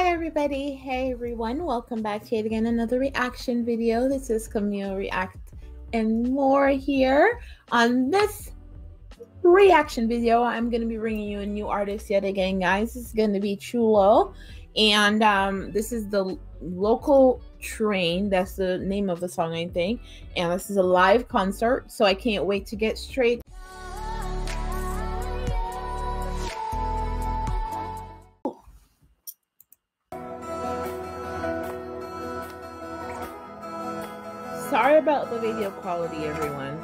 Hi everybody. Hey everyone. Welcome back to yet again another reaction video. This is Camille React and more here. On this reaction video, I'm going to be bringing you a new artist yet again, guys. This is going to be Choo Lo. And um, this is the local train. That's the name of the song, I think. And this is a live concert. So I can't wait to get straight Sorry about the video quality, everyone.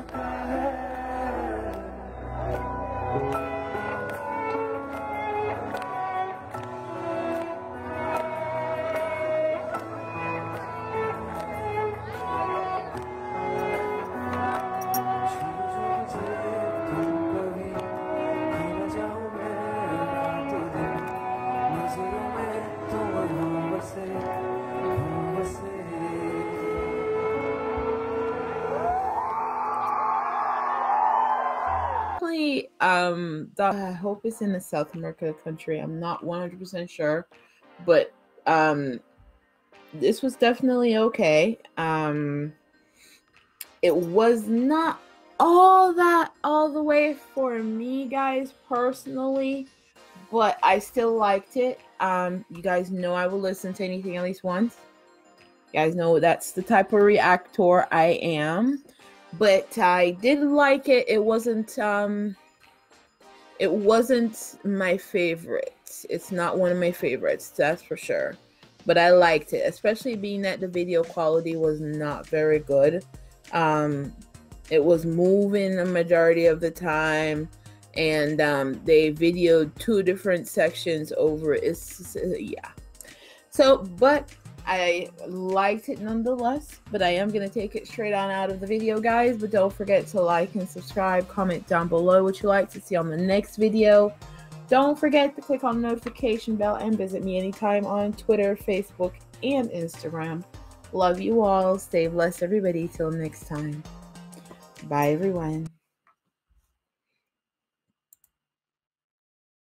de paz. Um the, I hope it's in the South America country. I'm not 100% sure, but um this was definitely okay. Um it was not all that all the way for me guys personally, but I still liked it. Um you guys know I will listen to anything at least once. You guys know that's the type of reactor I am. But I did like it. It wasn't um it wasn't my favorite. It's not one of my favorites, that's for sure. But I liked it, especially being that the video quality was not very good. Um, it was moving a majority of the time, and um, they videoed two different sections over. It's yeah. So, but I liked it nonetheless, but I am going to take it straight on out of the video, guys. But don't forget to like and subscribe. Comment down below what you like to see on the next video. Don't forget to click on the notification bell and visit me anytime on Twitter, Facebook, and Instagram. Love you all. Stay blessed, everybody. Till next time. Bye, everyone.